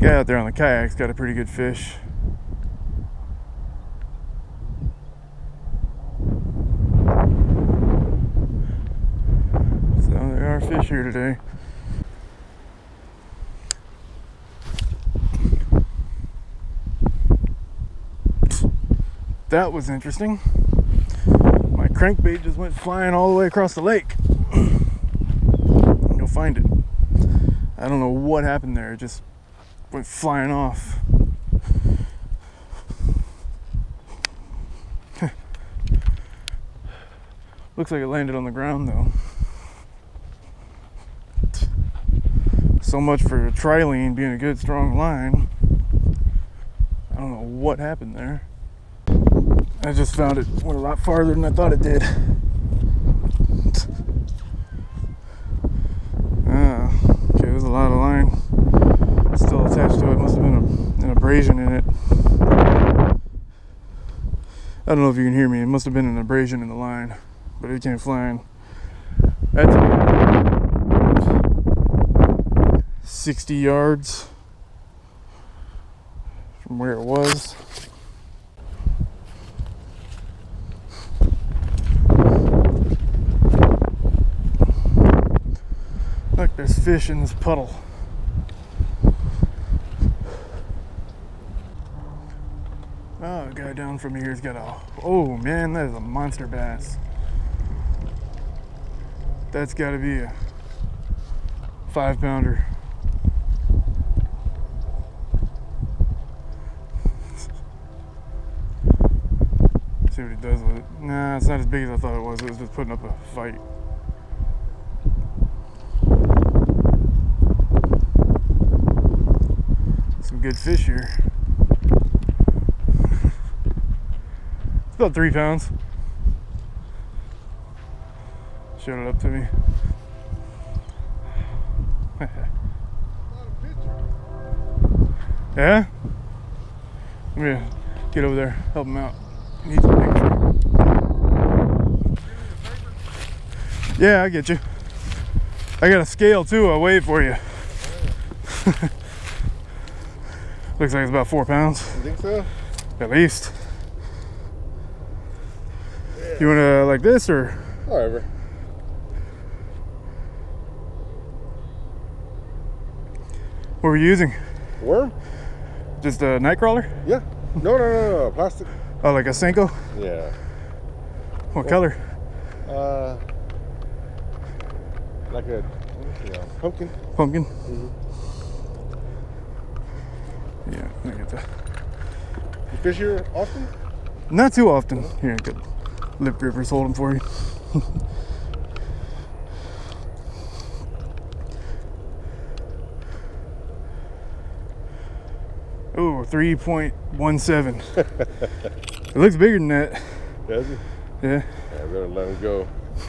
Guy out there on the kayak's got a pretty good fish. So there are fish here today. That was interesting. My crankbait just went flying all the way across the lake. You'll find it. I don't know what happened there. It just went flying off. Looks like it landed on the ground though. So much for trilene being a good strong line. I don't know what happened there. I just found it went a lot farther than I thought it did. Ah, okay, there's a lot of line still attached to it. Must have been a, an abrasion in it. I don't know if you can hear me. It must have been an abrasion in the line, but it came flying. That's 60 yards from where it was. Look, there's fish in this puddle. Oh, guy down from here's got a. Oh man, that is a monster bass. That's got to be a five pounder. See what he does with it. Nah, it's not as big as I thought it was. It was just putting up a fight. Some good fish here. About three pounds. Showed it up to me. yeah? I'm gonna get over there, help him out. He needs a picture. Yeah, I get you. I got a scale too, I'll weigh for you. Looks like it's about four pounds, You think so? at least. You wanna like this or? However. What were you using? Worm? Just a night crawler? Yeah. No, no, no, no. Plastic. Oh, like a Senko? Yeah. What color? Uh, like a you know, pumpkin. Pumpkin? Yeah, I get that. You fish here often? Not too often. Here, I could lip grippers hold them for you. Ooh, 3.17. it looks bigger than that. Does he? Yeah. Yeah, I better let him go.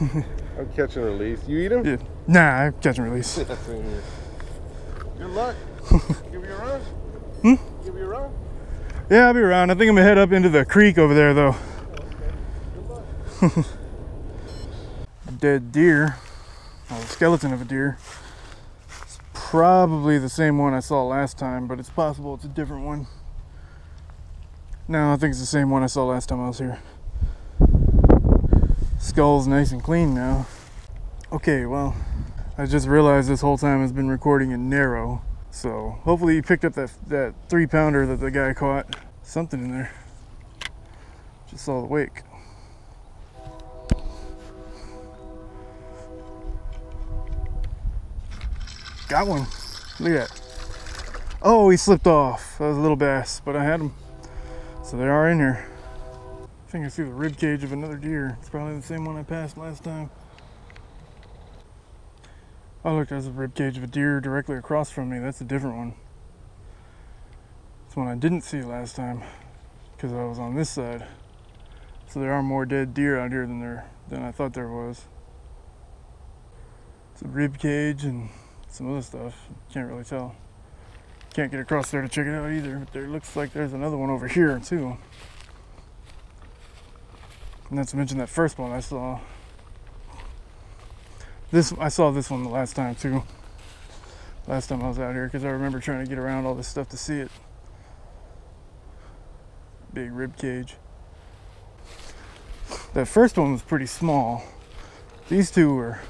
I'm catching release. You eat him? yeah. Nah, I'm catching release. That's in here. Good luck. Give me a run. Hmm? Give you a run. Yeah, I'll be around. I think I'm gonna head up into the creek over there though. Dead deer. Well, the skeleton of a deer. It's probably the same one I saw last time, but it's possible it's a different one. No, I think it's the same one I saw last time I was here. Skull's nice and clean now. Okay, well, I just realized this whole time has been recording in narrow. So hopefully you picked up that that three pounder that the guy caught. Something in there. Just saw the wake. Got one. Look at that. Oh, he slipped off. That was a little bass, but I had him. So they are in here. I think I see the rib cage of another deer. It's probably the same one I passed last time. Oh, look, there's a rib cage of a deer directly across from me. That's a different one. It's one I didn't see last time because I was on this side. So there are more dead deer out here than there than I thought there was. It's a rib cage and some other stuff. Can't really tell. Can't get across there to check it out either. But there looks like there's another one over here too. Not to mention that first one I saw. This I saw this one the last time too. last time I was out here because I remember trying to get around all this stuff to see it. Big rib cage. That first one was pretty small. These two were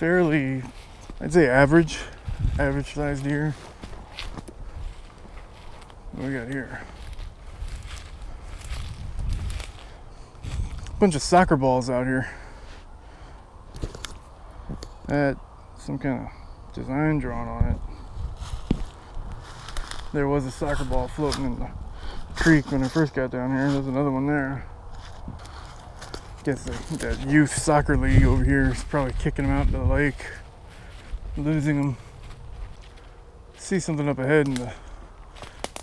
fairly, I'd say average, average sized deer. What we got here? Bunch of soccer balls out here. That some kind of design drawn on it. There was a soccer ball floating in the creek when I first got down here. There's another one there. Guess the, that youth soccer league over here is probably kicking them out into the lake, losing them. See something up ahead in the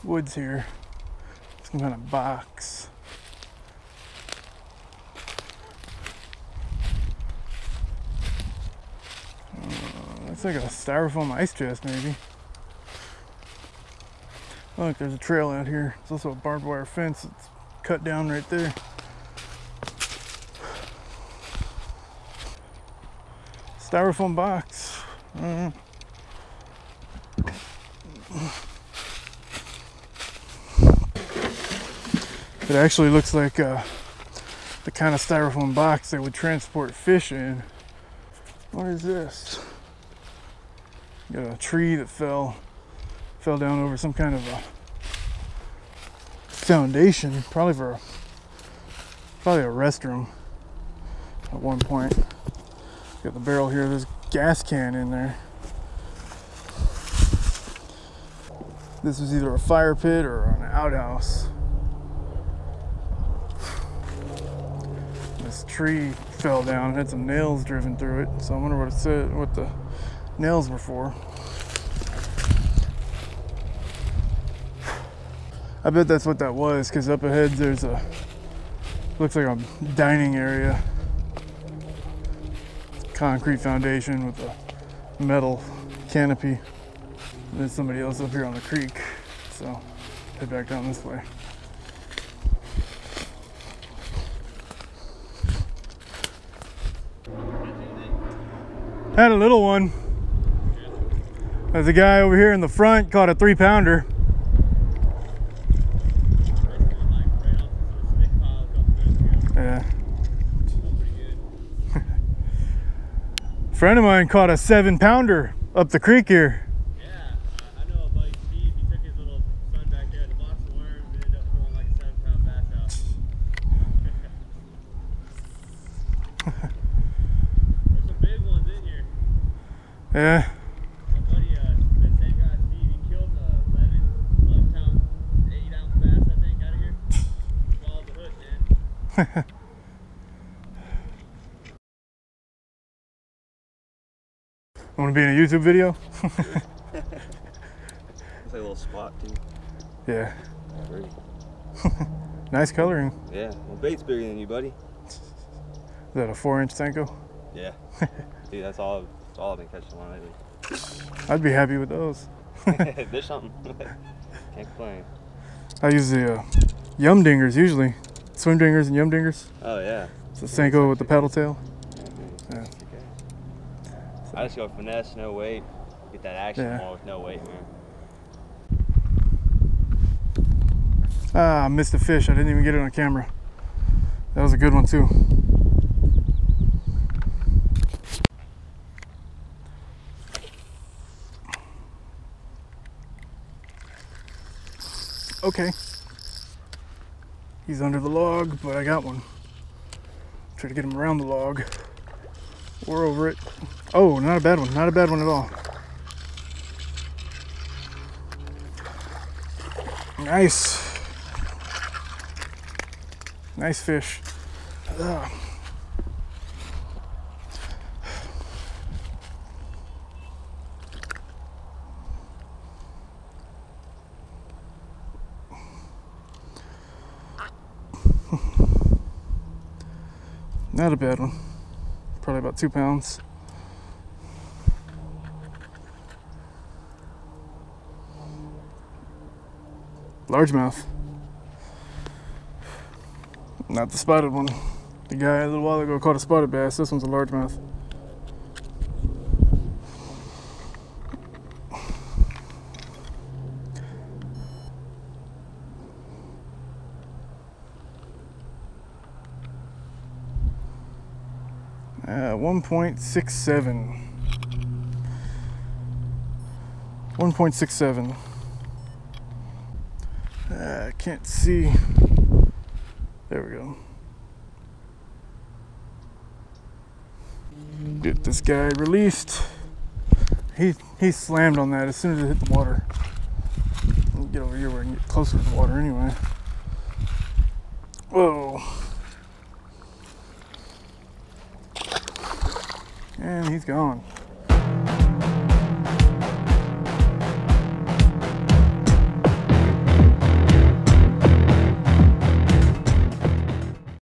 woods here. Some kind of box. Uh, Looks like a styrofoam ice chest, maybe. Look, there's a trail out here. There's also a barbed wire fence that's cut down right there. Styrofoam box. Uh, It actually looks like uh, the kind of styrofoam box they would transport fish in. What is this? Got a tree that fell fell down over some kind of a foundation, probably for probably a restroom at one point. Got the barrel here. There's gas can in there. This was either a fire pit or an outhouse. This tree fell down, had some nails driven through it, so I wonder what it said, what the nails were for. I bet that's what that was, because up ahead there's a looks like a dining area, concrete foundation with a metal canopy. There's somebody else up here on the creek, so head back down this way. Had a little one. There's a guy over here in the front caught a three pounder. Friend of mine caught a seven pounder up the creek here. Yeah, I- I know a buddy Steve. He took his little son back there, the box of worms, and ended up pulling like a seven pound bass out. There's some big ones in here. Yeah. My buddy, uh, that same guy Steve, he killed a 11, 11 pound, 8 ounce bass, I think, out of here. Swallowed the hook, man. Want to be in a YouTube video? It's like a little spot too. Yeah. Nice coloring. Yeah. Well, bait's bigger than you, buddy. Is that a four inch Senko? Yeah. Dude, that's all. That's all I've been catching on lately. I'd be happy with those. There's something. Can't complain. I use the uh, yum dingers usually. Swim dingers and yum dingers. Oh yeah. It's a Senko with the paddle tail. Yeah. I just go finesse, no weight. Get that action Yeah. more with no weight, man. Ah, I missed a fish. I didn't even get it on camera. That was a good one too. Okay. He's under the log, but I got one. Try to get him around the log. Or over it. Oh, not a bad one. Not a bad one at all. Nice. Nice fish. Ugh. Not a bad one. Probably about two pounds. largemouth. Not the spotted one. The guy a little while ago caught a spotted bass. This one's a largemouth. Uh, 1.67. 1.67. Uh, can't see. There we go. Get this guy released. He he slammed on that as soon as it hit the water. Get over here where I can get closer to the water anyway. Whoa. And he's gone.